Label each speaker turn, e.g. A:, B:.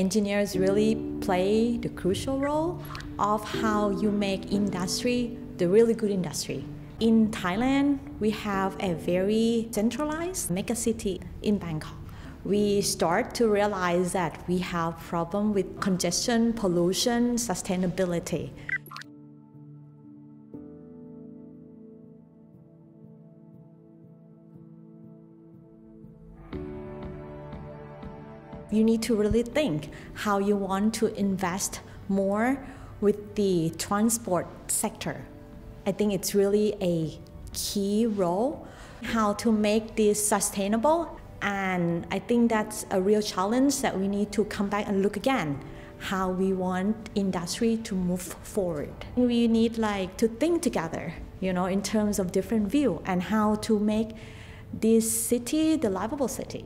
A: Engineers really play the crucial role of how you make industry the really good industry. In Thailand, we have a very centralized mega city in Bangkok. We start to realize that we have problem with congestion, pollution, sustainability. You need to really think how you want to invest more with the transport sector. I think it's really a key role how to make this sustainable and I think that's a real challenge that we need to come back and look again how we want industry to move forward. We need like to think together, you know, in terms of different view and how to make this city the livable city.